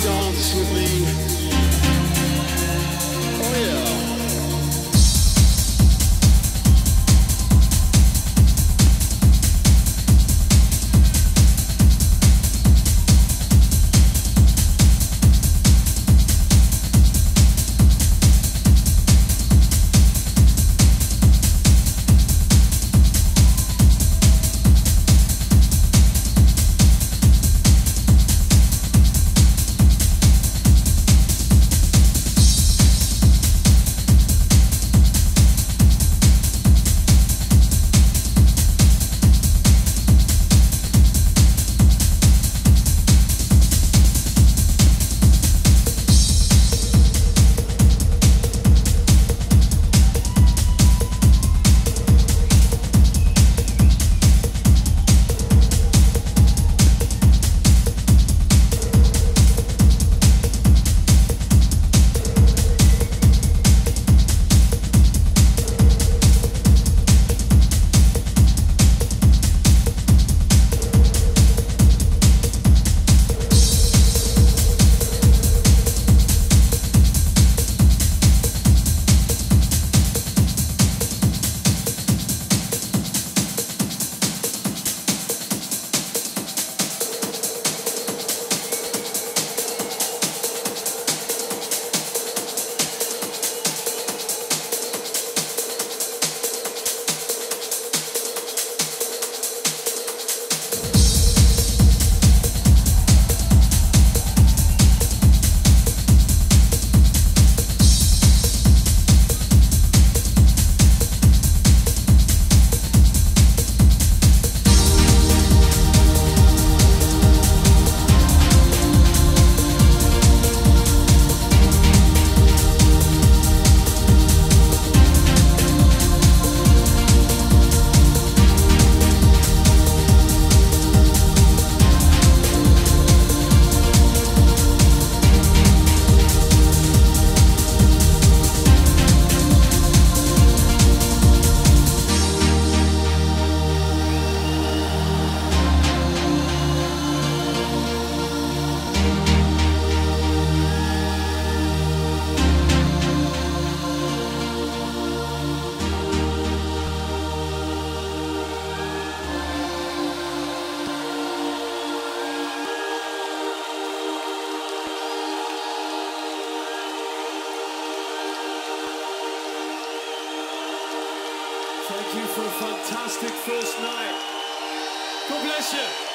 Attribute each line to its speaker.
Speaker 1: dance with me. Fantastic first night. God bless you.